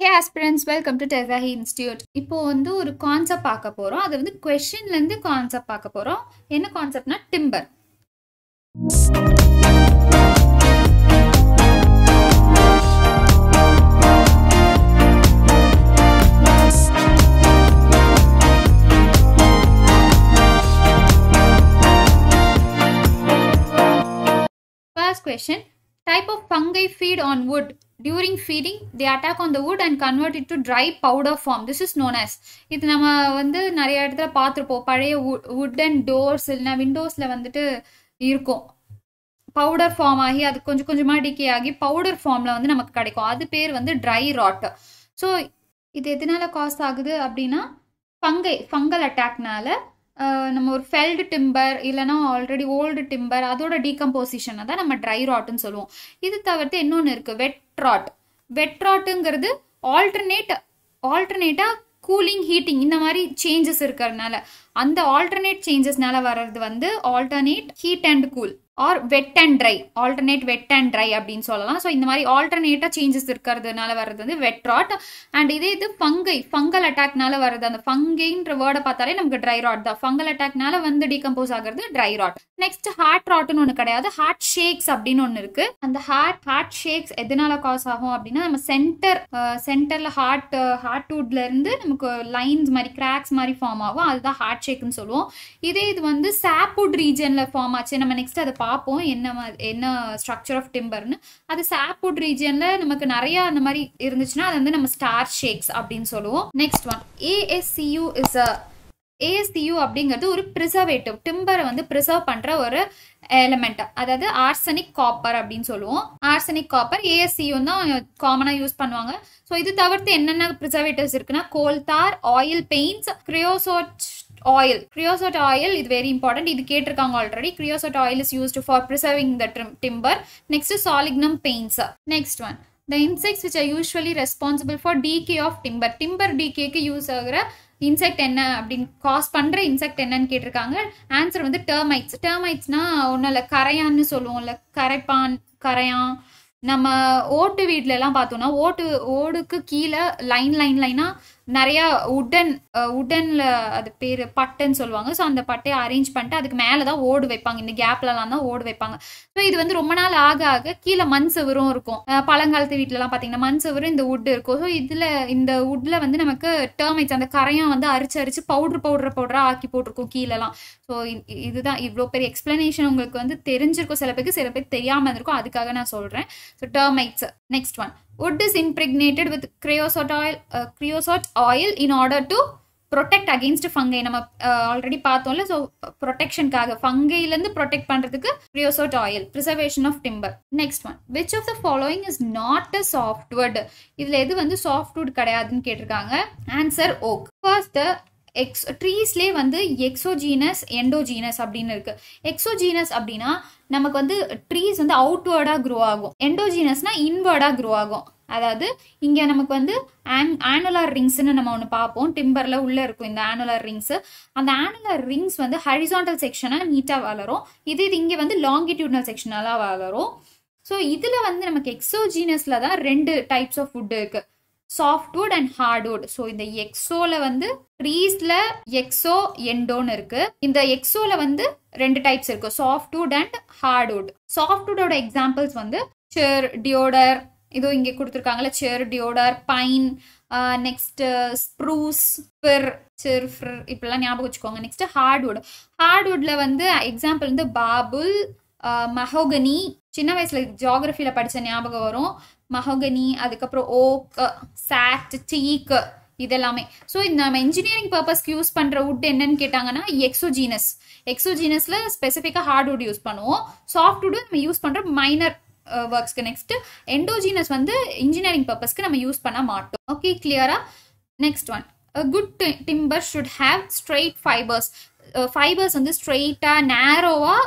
Hey aspirants welcome to டெசாஹி institute இப்போ வந்து ஒரு கான்செப்ட் பார்க்க போகிறோம் அது வந்து கொஷின்லேருந்து கான்செப்ட் பார்க்க போகிறோம் என்ன கான்செப்ட்னா timber First question Type of fungi feed on wood. During feeding, they attack on the wood and convert it to dry powder form. This is known as. இது நம்ம வந்து நிறைய இடத்துல பார்த்துருப்போம் பழைய வுட்டன் டோர்ஸ் இல்லைனா விண்டோஸில் வந்துட்டு இருக்கும் பவுடர் ஃபார்ம் ஆகி அது கொஞ்சம் கொஞ்சமாக டிகே ஆகி பவுடர் ஃபார்மில் வந்து நமக்கு கிடைக்கும் அது பேர் வந்து ட்ரை ராட் ஸோ இது எதனால காஸ் ஆகுது அப்படின்னா ஃபங்கை ஃபங்கல் அட்டாக்னால நம்ம ஒரு ஃபெல்டு டிம்பர் இல்லைனா ஆல்ரெடி ஓல்டு டிம்பர் அதோட டீகம்போசிஷனை தான் நம்ம ட்ரை ராட்டுன்னு சொல்லுவோம். இது தவிர்த்து இன்னொன்று இருக்குது வெட் ராட் வெட் ராட்டுங்கிறது ஆல்டர்னேட் ஆல்டர்னேட்டாக கூலிங் ஹீட்டிங் இந்த மாதிரி சேஞ்சஸ் இருக்கிறதுனால. அந்த ஆல்டர்னேட் சேஞ்சஸ்னால வர்றது வந்து alternate heat and cool or wet and dry alternate wet and dry அப்படின்னு சொல்லலாம். ஸோ இந்த மாதிரி ஆல்டர்னேட்டாக சேஞ்சஸ் இருக்கிறதுனால வர்றது வந்து வெட் ராட் அண்ட் இதே இது ஃபங்கை ஃபங்கல் அட்டாக்னால வர்றது அந்த ஃபங்கைன்ற வேர்டை பார்த்தாலே நமக்கு ட்ரை ராட் தான். ஃபங்கல் அட்டாக்னால வந்து டீகம்போஸ் ஆகிறது ட்ரை ராட் நெக்ஸ்ட் ஹார்ட் ராட்னு ஒன்று கிடையாது. ஹார்ட் ஷேக்ஸ் அப்படின்னு ஒன்று இருக்கு. அந்த ஹார்ட் ஹார்ட் ஷேக்ஸ் எதனால காஸ் ஆகும் அப்படின்னா நம்ம சென்டர் சென்டரில் ஹார்ட் ஹார்ட் வுட்ல இருந்து நமக்கு லைன்ஸ் மாதிரி கிராக்ஸ் மாதிரி ஃபார்ம் ஆகும். அதுதான் ஹார்ட் ஷேக்னு சொல்லுவோம். இதே இது வந்து சாப்வுட் ரீஜனில் ஃபார்ம் ஆச்சு. நம்ம நெக்ஸ்ட் அதை பார்ப்போம் என்ன என்ன ஸ்ட்ரக்சர் ஆஃப் டிம்பர்னு அது சாப்வுட் ரீஜியனில் நமக்கு நிறைய அந்த மாதிரி இருந்துச்சுன்னா அது வந்து நம்ம ஸ்டார் ஷேக்ஸ் அப்படின்னு சொல்லுவோம். Next one ASCU is a ASCU அப்படிங்கிறது ஒரு ப்ரிசர்வேட்டிவ் டிம்பரை வந்து ப்ரிசர்வ் பண்ணுற ஒரு எலமெண்ட் அதாவது ஆர்சனிக் காப்பர் அப்படின்னு சொல்லுவோம். ஆர்சனிக் காப்பர் ஏஎஸ்சியூ தான் காமனாக யூஸ் பண்ணுவாங்க. ஸோ இது தவிர்த்து என்னென்ன ப்ரிசர்வேட்டிவ்ஸ் இருக்குன்னா coal tar oil paints creosote oil creosote oil இது வெரி இம்பார்ட்டன்ட் இது கேட்டிருக்காங்க already creosote oil is used for preserving the timber next solignum paints next one the insects which are usually responsible for decay of timber timber டிகேக்கு use ஆகிற insect என்ன அப்படின்னு cos பண்ணுற insect என்னன்னு கேட்டிருக்காங்க. Answer வந்து டேர்மைட்ஸ் டேர்மைட்ஸ்னா ஒன்றும் இல்லை கரையான்னு சொல்லுவோம்ல. கரைப்பான் கரையான். நம்ம ஓட்டு வீட்லலாம் பார்த்தோம்னா ஓட்டு ஓடுக்கு கீழே லைன் லைன் லைனாக நிறையா உடன் உடனில் அது பேர் பட்டைன்னு சொல்லுவாங்க. ஸோ அந்த பட்டையை அரேஞ்ச் பண்ணிட்டு அதுக்கு மேலே தான் ஓடு வைப்பாங்க. இந்த கேப்லலாம் தான் ஓடு வைப்பாங்க. ஸோ இது வந்து ரொம்ப நாள் ஆக ஆக கீழே மண் சவரும் இருக்கும். பழங்காலத்து வீட்டிலலாம் பார்த்தீங்கன்னா மண் சவரும் இந்த உட் இருக்கும். ஸோ இதில் இந்த உட்டில் வந்து நமக்கு டேர்மைட்ஸ் அந்த கரையும் வந்து அரிச்சு அரிச்சு பவுட்ரு பவுட்ரு பவுடராக ஆக்கி போட்டிருக்கும் கீழெல்லாம் ஸோ இதுதான் இவ்வளோ பெரிய எக்ஸ்பிளனேஷன் உங்களுக்கு வந்து தெரிஞ்சிருக்கும். சில பேருக்கு சில பேர் தெரியாமல் இருந்திருக்கும். அதுக்காக நான் சொல்கிறேன் so termites next one wood is impregnated with creosote oil uh, creosote oil in order to protect against fungi நம்ம uh, ஆல்ரெடி பார்த்தோம்ல ஸோ ப்ரொடெக்ஷனுக்காக ஃபங்கையிலேருந்து ப்ரொடெக்ட் பண்ணுறதுக்கு creosote oil preservation of timber next one which of the following is not a softwood இதில் எது வந்து softwood கிடையாதுன்னு கேட்டிருக்காங்க? ஆன்சர் ஓக் ஃபர்ஸ்ட் த எக்ஸ் ட்ரீஸ்லேயே வந்து எக்ஸோஜீனஸ் எண்டோஜீனஸ் அப்படின்னு இருக்கு. எக்ஸோஜீனஸ் அப்படின்னா நமக்கு வந்து ட்ரீஸ் வந்து அவுட்வேர்டாக க்ரோ ஆகும். எண்டோஜீனஸ்னா இன்வேர்டாக க்ரோ ஆகும். அதாவது இங்கே நமக்கு வந்து ஆன் ஆனுலர் ரிங்ஸ்னு நம்ம ஒன்று பார்ப்போம். டிம்பரில் உள்ளே இருக்கும் இந்த ஆனுலர் ரிங்ஸ் அந்த ஆனுலர் ரிங்ஸ் வந்து ஹரிசாண்டல் செக்ஷனாக நீட்டாக வளரும். இது இது இங்கே வந்து லாங்கிடியூட்னல் செக்ஷனெல்லாம் வளரும். ஸோ இதில் வந்து நமக்கு எக்ஸோஜீனஸில் தான் ரெண்டு டைப்ஸ் ஆஃப் ஃபுட் இருக்குது சாஃப்ட்வுட் அண்ட் ஹார்ட்வுட் ஸோ இந்த எக்ஸோல வந்து ட்ரீஸ்ல எக்ஸோ எண்டோன்னு இருக்கு. இந்த எக்ஸோல வந்து ரெண்டு டைப்ஸ் இருக்கு சாஃப்ட்வுட் அண்ட் ஹார்ட்வுட் சாஃப்ட்வுடோட எக்ஸாம்பிள்ஸ் வந்து சேர் டியோடர் இதோ இங்கே கொடுத்துருக்காங்கல்ல chir deodar pine next spruce fir chir fir இப்படிலாம் ஞாபகம் வச்சுக்கோங்க. நெக்ஸ்ட் ஹார்ட்வுட் ஹார்ட்வுட்ல வந்து எக்ஸாம்பிள் வந்து பாபுல் மஹோகனி சின்ன வயசுல ஜியாகிரஃபியில் படித்த ஞாபகம் வரும். மஹோகனி அதுக்கப்புறம் ஓக் சாட் டீக் இதெல்லாமே. ஸோ இது நம்ம இன்ஜினியரிங் பர்பஸ்க்கு யூஸ் பண்ணுற வுட் என்னன்னு கேட்டாங்கன்னா எக்ஸோஜீனஸ் எக்ஸோஜீனஸில் ஸ்பெசிஃபிக்காக ஹார்ட்வுட் யூஸ் பண்ணுவோம். சாஃப்ட்வுட் நம்ம யூஸ் பண்ணுற மைனர் ஒர்க்ஸ்க்கு நெக்ஸ்ட் எண்டோஜீனஸ் வந்து இன்ஜினியரிங் பர்பஸ்க்கு நம்ம யூஸ் பண்ண மாட்டோம். ஓகே கிளியரா next one good timber should have straight fibres fibres வந்து ஸ்ட்ரெயிட்டாக நேரோவாக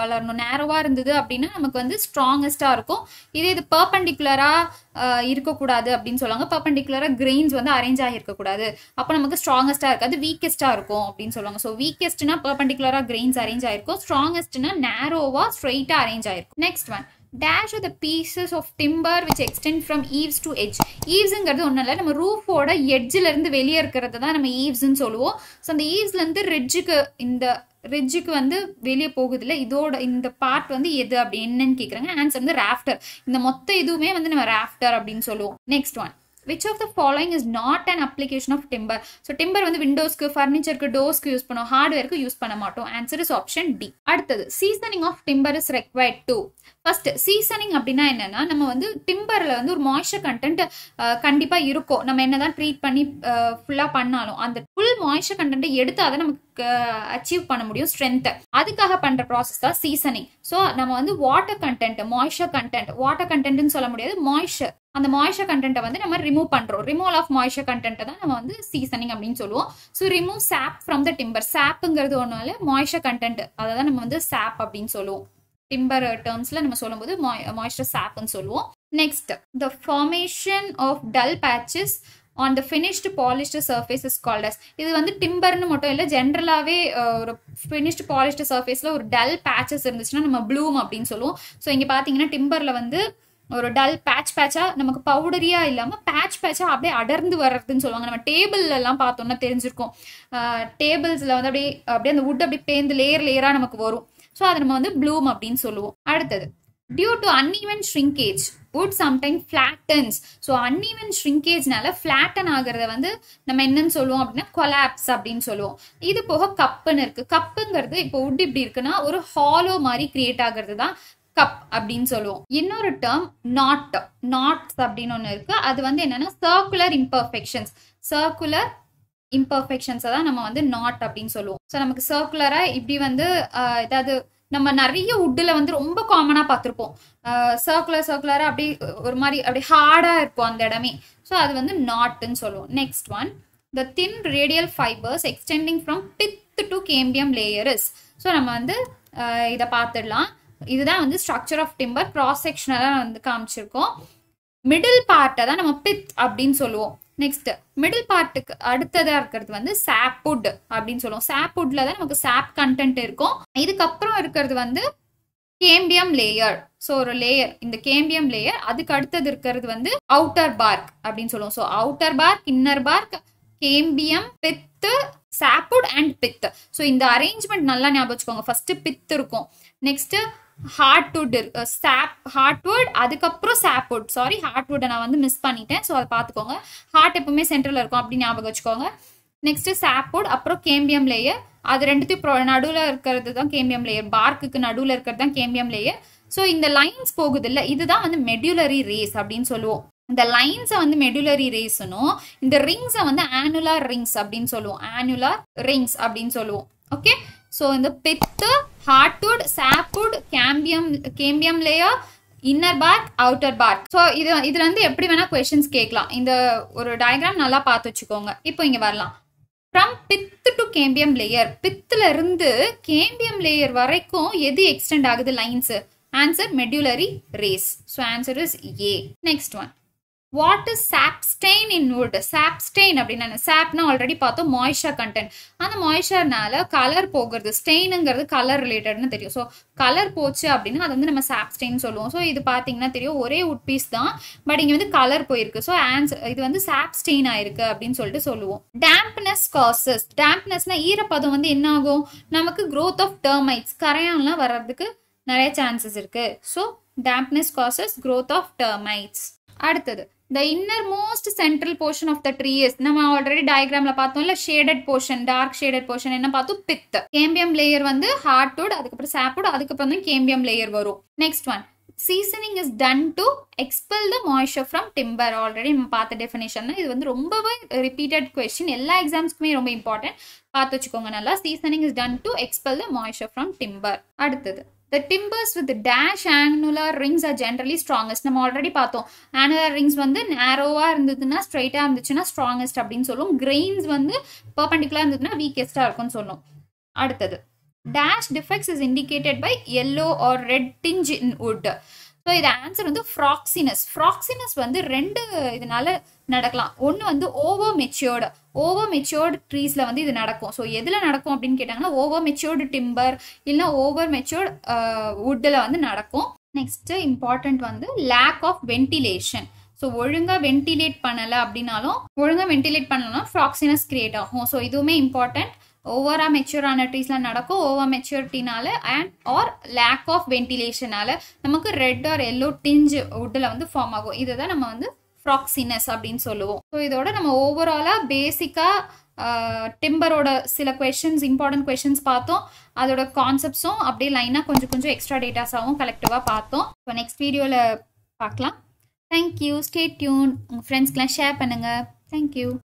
வளரணும். நேரோவாக இருந்தது அப்படின்னா நமக்கு வந்து ஸ்ட்ராங்கஸ்ட்டாக இருக்கும். இதே இது பர்பண்டிகுலராக இருக்கக்கூடாது அப்படின்னு சொல்லுவாங்க. பர்பண்டிகுலராக கிரெயின்ஸ் வந்து அரேஞ்ச் ஆகிருக்கக்கூடாது அப்போ நமக்கு ஸ்ட்ராங்கஸ்ட்டாக இருக்காது வீக்கஸ்ட்டாக இருக்கும் அப்படின்னு சொல்லுவாங்க. ஸோ வீக்கஸ்ட்னா பர்பண்டிகுலராக கிரெயின்ஸ் அரேஞ்ச் ஆகிருக்கும் ஸ்ட்ராங்கஸ்ட்னா நேரோவாக ஸ்ட்ரெயிட்டாக அரேஞ்ச் ஆயிருக்கும் next one dash of the pieces of timber which extend from eaves to edge ஈவ்ஸுங்கிறது ஒன்றும் இல்லை. நம்ம ரூஃபோட எட்ஜிலேருந்து வெளியே இருக்கிறது தான் நம்ம ஈவ்ஸ்ன்னு சொல்லுவோம். ஸோ அந்த ஈவ்ஸ்லேருந்து ரிட்ஜுக்கு இந்த ரிட்ஜுக்கு வந்து வெளியே போகுதுல இதோட இந்த பார்ட் வந்து எது அப்படி என்னன்னு கேட்குறாங்க ஆன்சர் வந்து ராஃப்டர் இந்த மொத்த இதுவுமே வந்து நம்ம ராஃப்டர் அப்படின்னு சொல்லுவோம். Next one which of the following is not an application of timber so timber வந்து விண்டோஸ்க்கு ஃபர்னிச்சருக்கு டோர்ஸ்க்கு யூஸ் பண்ணுவோம் ஹார்ட்வேருக்கு யூஸ் பண்ண மாட்டோம். ஆன்சர் இஸ் ஆப்ஷன் டி அடுத்தது seasoning of timber is required to first seasoning அப்படின்னா என்னன்னா நம்ம வந்து டிம்பர்ல வந்து ஒரு மாய்ஸ்சர் கண்டென்ட் கண்டிப்பா இருக்கும். நம்ம என்னதான் ட்ரீட் பண்ணி ஃபுல்லா பண்ணாலும் அந்த ஃபுல் மாய்ஸ்சர் கண்டென்ட்டை எடுத்தால் தான் நமக்கு அச்சீவ் பண்ண முடியும் ஸ்ட்ரென்த்தை அதுக்காக பண்ற ப்ராசஸ் தான் சீசனிங் ஸோ நம்ம வந்து water content moisture content water கண்டென்ட்னு சொல்ல முடியாது மாய்ஸ்சர் அந்த மாய்ஸ்சர் கண்டென்ட்டை வந்து நம்ம ரிமூவ் பண்றோம். ரிமூவல் ஆஃப் மாய்ஸ்சர் கண்டென்ட்டை தான் நம்ம வந்து சீசனிங் அப்படின்னு சொல்லுவோம். So remove sap from the timber சாப்புங்கிறது ஒன்றால மாய்ஸ்சர் கண்டென்ட் அதை தான் நம்ம வந்து சாப் அப்படின்னு சொல்லுவோம். டிம்பர் டேர்ம்ஸ்ல நம்ம சொல்லும்போது மாய்ஸ்டர் சாப்னு சொல்லுவோம். Next the formation of dull patches on the finished polished surface is called as இது வந்து டிம்பர்னு மட்டும் இல்லை ஜென்ரலாகவே ஒரு ஃபினிஷ்டு பாலிஷ்டு சர்ஃபேஸில் ஒரு டல் பேச்சஸ் இருந்துச்சுன்னா நம்ம ப்ளூம் அப்படின்னு சொல்லுவோம். ஸோ இங்கே பார்த்தீங்கன்னா டிம்பரில் வந்து ஒரு டல் பேட்ச் பேட்சாக நமக்கு பவுடரியாக இல்லாமல் பேட்ச் பேட்சாக அப்படியே அடர்ந்து வர்றதுன்னு சொல்லுவாங்க. நம்ம டேபிள் எல்லாம் பார்த்தோம்னா தெரிஞ்சிருக்கும். டேபிள்ஸில் வந்து அப்படியே அப்படியே அந்த வுட் அப்படியே பேந்து லேயர் லேயராக நமக்கு வரும். ஸோ அதை நம்ம வந்து ப்ளூம் அப்படின்னு சொல்லுவோம். அடுத்தது due to uneven shrinkage wood sometime flattens so uneven ஷ்ரிங்கேஜ்னால flatten ஆகிறத வந்து நம்ம என்னன்னு சொல்லுவோம் அப்படின்னா கொலாப்ஸ் அப்படின்னு சொல்லுவோம். இது போக கப்புன்னு இருக்கு. கப்புங்கிறது இப்போ வுட் இப்படி இருக்குன்னா ஒரு ஹாலோ மாதிரி கிரியேட் ஆகிறது தான் கப் அப்படின்னு சொல்லுவோம். இன்னொரு டேர்ம் நாட் நாட்ஸ் அப்படின்னு ஒன்று இருக்கு. அது வந்து என்னன்னா சர்க்குலர் இம்பர்ஃபெக்ஷன்ஸ் சர்க்குலர் இம்பர்ஃபெக்ஷன்ஸை தான் நம்ம வந்து நாட் அப்படின்னு சொல்லுவோம். ஸோ நமக்கு சர்க்குலராக இப்படி வந்து ஏதாவது நம்ம நிறைய உட்டில் வந்து ரொம்ப காமனாக பார்த்துருப்போம். சர்க்குலர் சர்க்குலராக அப்படி ஒரு மாதிரி அப்படி ஹார்டாக இருக்கும் அந்த இடமே. ஸோ அது வந்து நாட்டுன்னு சொல்லுவோம். Next one the thin radial fibres extending from pith to cambium layers so நம்ம வந்து இதை பார்த்துடலாம். இதுதான் வந்து ஸ்ட்ரக்சர் ஆஃப் டிம்பர் கிராஸ் செக்ஷனலாக வந்து காமிச்சிருக்கோம். மிடில் பார்ட்டை தான் நம்ம பித் அப்படின்னு சொல்லுவோம். நெக்ஸ்ட் மிடில் பார்ட்டுக்கு அடுத்ததா இருக்கிறது வந்து சாப்வுட் அப்படின்னு சொல்லுவோம். சாப்வுட்ல தான் நமக்கு சாப் கண்டென்ட் இருக்கும். இதுக்கப்புறம் இருக்கிறது வந்து கேம்பியம் லேயர் ஸோ ஒரு லேயர் இந்த கேம்பியம் லேயர் அதுக்கு அடுத்தது இருக்கிறது வந்து அவுட்டர் பார்க் அப்படின்னு சொல்லுவோம். So outer bark inner bark cambium pith sapwood and pith so இந்த அரேஞ்ச்மெண்ட் நல்லா ஞாபகம் வச்சுக்கோங்க. ஃபர்ஸ்ட் பித் இருக்கும். நெக்ஸ்ட் ஹார்ட்வுட் சாப் ஹார்ட்வுட் அதுக்கப்புறம் சாப்வுட் சாரி ஹார்ட்வுட்டை நான் வந்து மிஸ் பண்ணிட்டேன். ஸோ அதை பார்த்துக்கோங்க. ஹார்ட் எப்பவுமே சென்டரில் இருக்கும் அப்படின்னு ஞாபகம் வச்சுக்கோங்க. நெக்ஸ்ட் சாப்வுட் அப்புறம் கேம்பியம் லேயர் அது ரெண்டுத்தையும் நடுவில் இருக்கிறது தான் கேம்பியம் லேயர் பார்க்குக்கு நடுவில் இருக்கிறது தான் கேம்பியம் லேயர் ஸோ இந்த லைன்ஸ் போகுது இல்லை இதுதான் வந்து மெடியுலரி ரேஸ் அப்படின்னு சொல்லுவோம். இந்த லைன்ஸை வந்து மெடுலரி ரேஸ்னும் இந்த ரிங்ஸை வந்து ஆனுலார் ரிங்ஸ் அப்படின்னு சொல்லுவோம். ஆனுலார் ரிங்ஸ் அப்படின்னு சொல்லுவோம். ஓகே ஸோ இந்த pith hardwood sapwood cambium cambium layer inner bark outer bark so இது இதுல இருந்து எப்படி வேணா கொஸ்டின்ஸ் கேட்கலாம். இந்த ஒரு டயக்ராம் நல்லா பார்த்து வச்சுக்கோங்க. இப்போ இங்க வரலாம். ஃப்ரம் பித்து டு கேம்பியம் லேயர் பித்துல இருந்து கேம்பியம் லேயர் வரைக்கும் எது எக்ஸ்டெண்ட் ஆகுது lines answer medullary rays so answer is A next one what is sap stain in wood sap stain அப்படின்னு சாப்னா ஆல்ரெடி பார்த்தோம் மாய்ஷா கண்டென்ட் அந்த மாய்ஷர்னால கலர் போகிறது ஸ்டெயினுங்கிறது கலர் ரிலேட்டட்னு தெரியும். ஸோ கலர் போச்சு அப்படின்னா அது வந்து நம்ம சாப்ஸ்டெயின் சொல்லுவோம். ஸோ இது பார்த்தீங்கன்னா தெரியும் ஒரே உட் பீஸ் தான். பட் இங்கே வந்து கலர் போயிருக்கு. ஸோ ஆன்சர் இது வந்து சாப் ஸ்டெயின் ஆயிருக்கு அப்படின்னு சொல்லிட்டு சொல்லுவோம். டேம்ப்னஸ் காசஸ் டேம்ப்னஸ்னா ஈரப்பதம் வந்து என்ன ஆகும் நமக்கு க்ரோத் ஆஃப் டெர்மைட்ஸ் கரையான்லாம் வர்றதுக்கு நிறைய சான்சஸ் இருக்கு. So dampness causes growth of termites அடுத்தது the inner most central portion of the trees நம்ம ஆல்ரெடி டயக்ராம்ல பார்த்தோம்ல shaded portion dark shaded portion என்ன பார்த்தோம் பித் கேம்பியம் லேயர் வந்து ஹார்ட்வுட் அதுக்கப்புறம் சாப்வுட் அதுக்கப்புறம் தான் கேம்பியம் லேயர் வரும். Next one seasoning is done to expel the moisture from timber already நம்ம பார்த்த டெஃபினேஷன் இது வந்து ரொம்பவே ரிப்பீட்டட் கொஸ்டின் எல்லா எக்ஸாம்ஸ்க்குமே ரொம்ப இம்பார்ட்டன்ட் பார்த்து வச்சுக்கோங்க நல்லா. Seasoning is done to expel the moisture from timber அடுத்தது. The timbers with dash angular rings are generally strongest நம்ம ஆல்ரெடி பார்த்தோம். ஆங்குலர் ரிங்ஸ் வந்து நேரோவாக இருந்ததுன்னா ஸ்ட்ரைட்டாக இருந்துச்சுன்னா ஸ்ட்ராங்கஸ்ட் அப்படின்னு சொல்லுவோம் கிரெயின்ஸ் வந்து பர்பண்டிகுலாக இருந்ததுன்னா வீக்கெஸ்டாக இருக்கும்னு சொல்லும். அடுத்தது dash defects is indicated by yellow or red tinge in wood so இது ஆன்சர் வந்து ஃப்ராக்சினஸ் ஃப்ராக்சினஸ் வந்து ரெண்டு இதனால நடக்கலாம். ஒன்று வந்து ஓவர் மெச்சியோர்டு ஓவர் மெச்சியோர்டு ட்ரீஸில் வந்து இது நடக்கும். ஸோ எதில் நடக்கும் அப்படின்னு கேட்டாங்கன்னா ஓவர் மெச்சியோர்டு டிம்பர் இல்லைனா ஓவர் மெச்சியோர்டு வுட்டில் வந்து நடக்கும். நெக்ஸ்ட்டு இம்பார்ட்டண்ட் வந்து லேக் ஆஃப் வென்டிலேஷன் ஸோ ஒழுங்காக வென்டிலேட் பண்ணலை அப்படின்னாலும் ஒழுங்காக வென்டிலேட் பண்ணலன்னா ஃப்ராக்சினஸ் கிரியேட் ஆகும். ஸோ இதுவுமே இம்பார்ட்டண்ட் ஓவராக மெச்சூரான ட்ரீஸ்லாம் நடக்கும். ஓவர் மெச்சூரிட்டினால அண்ட் ஆர் லேக் ஆஃப் வென்டிலேஷனால நமக்கு ரெட் ஆர் எல்லோ டிஞ்சு வுட்டில் வந்து ஃபார்ம் ஆகும். இதை தான் நம்ம வந்து ஃப்ராக்சினஸ் அப்படின்னு சொல்லுவோம். ஸோ இதோட நம்ம ஓவராலாக பேசிக்காக டிம்பரோட சில கொஷின்ஸ் இம்பார்ட்டன்ட் கொஷின்ஸ் பார்த்தோம். அதோட கான்செப்ட்ஸும் அப்படியே லைனாக கொஞ்சம் கொஞ்சம் எக்ஸ்ட்ரா டேட்டாஸாகவும் கலெக்டிவாக பார்த்தோம். இப்போ நெக்ஸ்ட் வீடியோவில் பார்க்கலாம். தேங்க்யூ ஸ்டே டியூன் உங்கள் ஃப்ரெண்ட்ஸ்க்கெலாம் ஷேர் பண்ணுங்கள் தேங்க்யூ